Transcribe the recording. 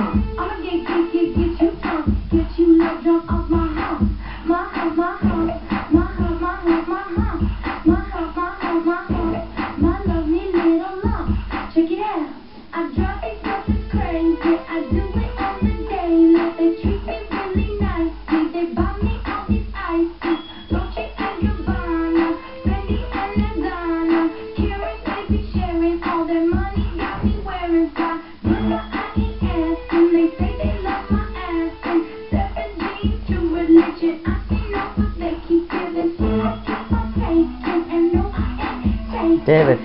I'ma get, get, get, get you drunk. Get you love drunk off my hump. My my. My my my. My my little. Check it out. I drive brothers crazy. I do David.